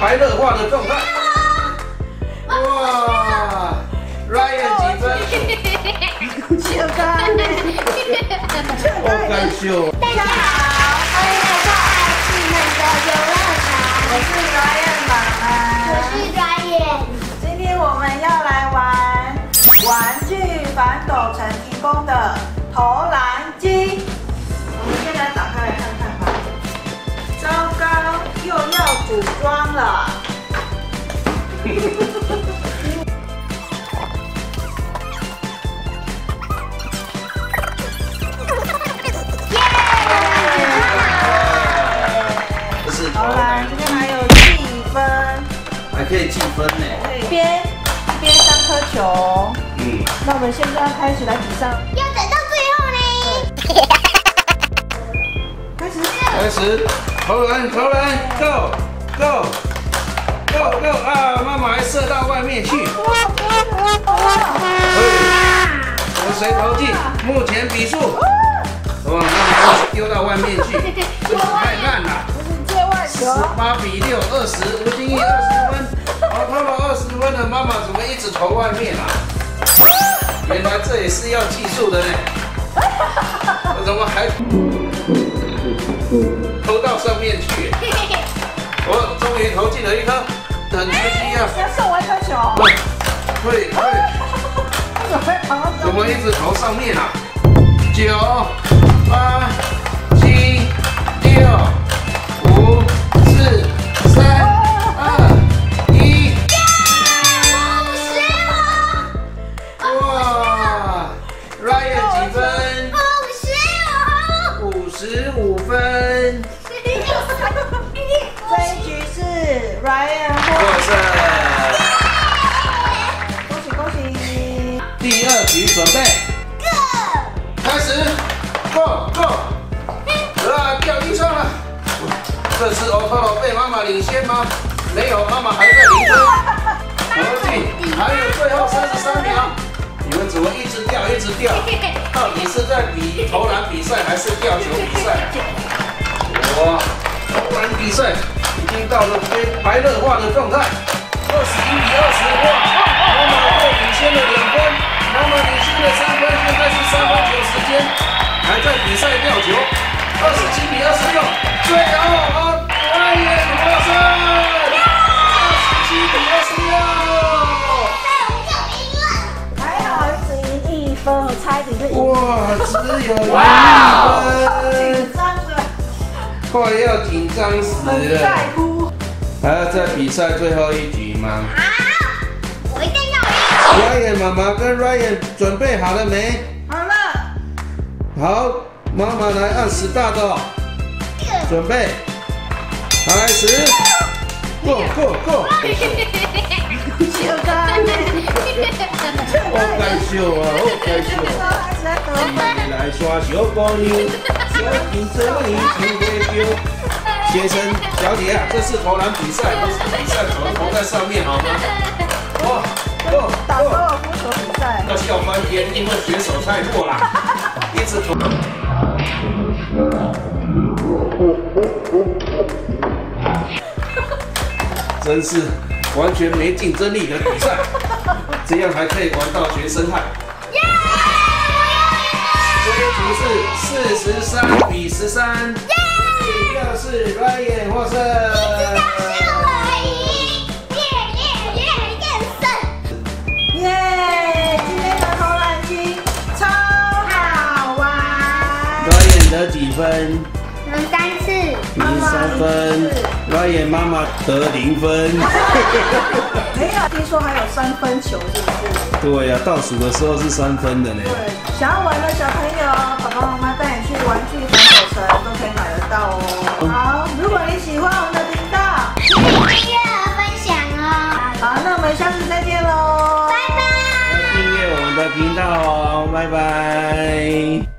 白热化的状态。哇，Ryan 几分？九分好干秀。大家好，欢迎来到爱智们的游乐场。我是 Ryan 装了。这是投篮这边还有计分，还可以计分呢。一边一边三颗球。嗯，那我们现在要开始来比上，要等到最后呢。开始。开始投篮，投篮，Go Go Go Go 啊！妈妈还射到外面去。哎，谁投进？目前比数，哇，妈妈丢到外面去，这是太烂了。十。八比六，二十，吴金义二十分，好，他们二十分的妈妈怎么一直投外面啊？原来这也是要技术的呢。我怎么还投到上面去？我终于投进了一颗，很开心啊！先送我一颗球。对会，怎么会跑到怎么一直投上面啊？九八这一局是 Ryan 获获胜。恭喜恭喜！第二局准备，Go，，开始，Go Go！啊，掉地上了。这次 Otto 被妈妈领先吗？没有，妈妈还在零分。投进，还有最后三十三秒。你们怎么一直掉，一直掉？到底是在比投篮比赛还是吊球比赛？哇，投篮比赛到了非白热化的状态，二十一比二十，哇，妈妈又领先了两分，妈妈领先了三分，现在是三分球时间，还在比赛吊球，二十七比二十六，最后啊，安彦获胜，二十七比二十六。还好只赢一分，我差一点就。哇，只有一分。紧，张的，快要紧张死了。还要再比赛最后一局吗好我一定要赢！？Ryan 妈妈跟 Ryan 准备好了没？好了，好，妈妈来按 start 哦，准备，开始，Go Go Go！笑干好该秀啊，好该秀！开始来得分。来刷小姑娘，小金这里就会丢。先生，小姐啊，这是投篮比赛，不是比赛怎么投在上面好吗？哇，Go 打高尔夫球比赛，要笑翻天，因为选手太弱了，一直投。真是完全没竞争力的比赛，这样还可以玩到全身汗。这一局是四十三比十三，第二是 Ryan 获胜。耶！今天的投篮机超好玩。Ryan 得几分？三次，零三分，Ryan 妈妈得零分。没有，听说还有三分球，是不是？对呀、倒数的时候是三分的呢。对，想要玩的小朋友，听到哦，拜拜。